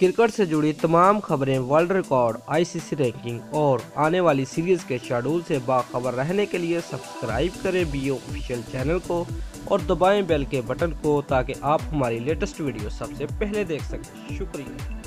Cricket سے جڑی تمام خبریں world record, I C C ranking اور آنے والی سیریز کے شیڈول سے باخبر رہنے کے لیے سبسکرائب کریں بیو آفیشیل چینل کو اور دبائیں بیل کے بٹن کو تاکہ آپ ہماری لیٹسٹ ویڈیو سب سے پہلے دیکھ سکیں۔ شکریہ۔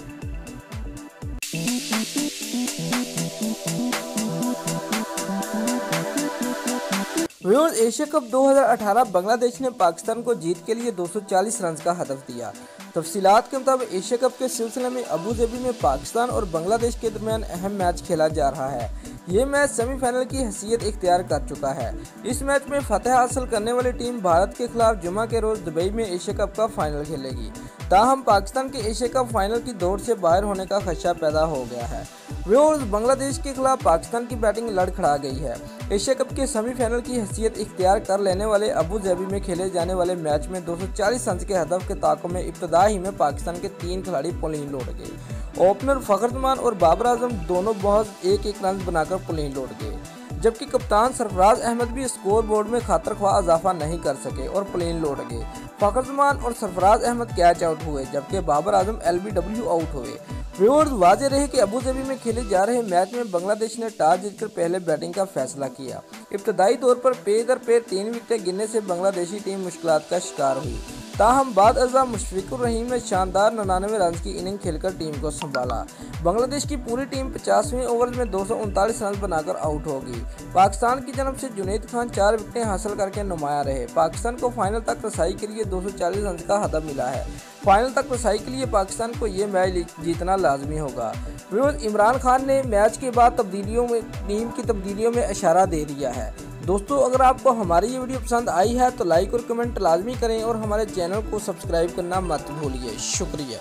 ویورز ایشیا کپ دو ہزار اٹھارہ بنگلہ دیش نے پاکستان کو جیت کے لیے دو سو چالیس رنز کا ہدف دیا۔ تفصیلات کے مطابق ایشیا کپ کے سلسلے میں ابو ظہبی میں پاکستان اور بنگلہ دیش کے درمیان اہم میچ کھیلا جا رہا ہے۔ یہ میچ سیمی فائنل کی حیثیت اختیار کر چکا ہے۔ اس میچ میں فتح حاصل کرنے والی ٹیم بھارت کے خلاف جمعہ کے روز دبئی میں ایشیا کپ کا فائنل کھیلے گی۔ تاہم، پاکستان کے ایشیا کپ فائنل کی دوڑ سے باہر ہونے کا خدشہ پیدا ہو گیا ہے۔ ویورز بنگلہ دیش کے خلاف پاکستان کی بیٹنگ لڑ کھڑا گئی ہے۔ ایشیا کپ کے سیمی فائنل کی حیثیت اختیار کر لینے والے ابو ظہبی میں کھیلے جانے والے میچ میں دو سو چالیس رنز کے ہدف کے طاقوں میں ابتدا ہی میں پاکستان کے تین کھلاڑی پولین لوٹ گئے۔ اوپنر فخرزمان اور بابر اعظم دونوں بہت ایک ایک رنز بنا کر پولین لوٹ گئے، جبکہ کپتان سرفراز احمد بھی اسکور بورڈ میں خاطر خواہ اضافہ نہیں کر سکے اور پلین لوٹ گئے۔ فخرزمان اور سرفراز احمد کیچ آؤٹ ہوئے، جبکہ Babar Azam L B W out ہوئے۔ ویورز واضح رہے کہ ابو ظبی میں کھیلے جا رہے میچ میں بنگلہ دیش نے ٹاس جیت کر پہلے بیٹنگ کا فیصلہ کیا۔ ابتدائی طور پر پے در پیر تین وکٹیں گرنے سے بنگلہ دیشی ٹیم مشکلات کا شکار ہوئی۔ تاہم، بعد ازاں مشفق الرحیم نے شاندار ننانوے رنز کی اننگ کھیل کر ٹیم کو سنبھالا۔ بنگلہ دیش کی پوری ٹیم پچاسویں اوورز میں دو سو انتالیس رنز بنا کر آؤٹ ہوگی۔ پاکستان کی جنب سے جنید خان چار وکٹیں حاصل کر کے نمایاں رہے۔ پاکستان کو فائنل تک رسائی کے لیے دو سو چالیس رنز کا ہدف ملا ہے۔ فائنل تک رسائی کے لیے پاکستان کو یہ میچ جیتنا لازمی ہوگا۔ ویورز عمران خان نے میچ کے بعد تبدیلیوں میں، ٹیم کی تبدیلیوں میں اشارہ دے دیا ہے۔ دوستو، اگر آپ کو ہماری یہ ویڈیو پسند آئی ہے تو لائک اور کمنٹ لازمی کریں اور ہمارے چینل کو سبسکرائب کرنا مت بھولیے۔ شکریہ۔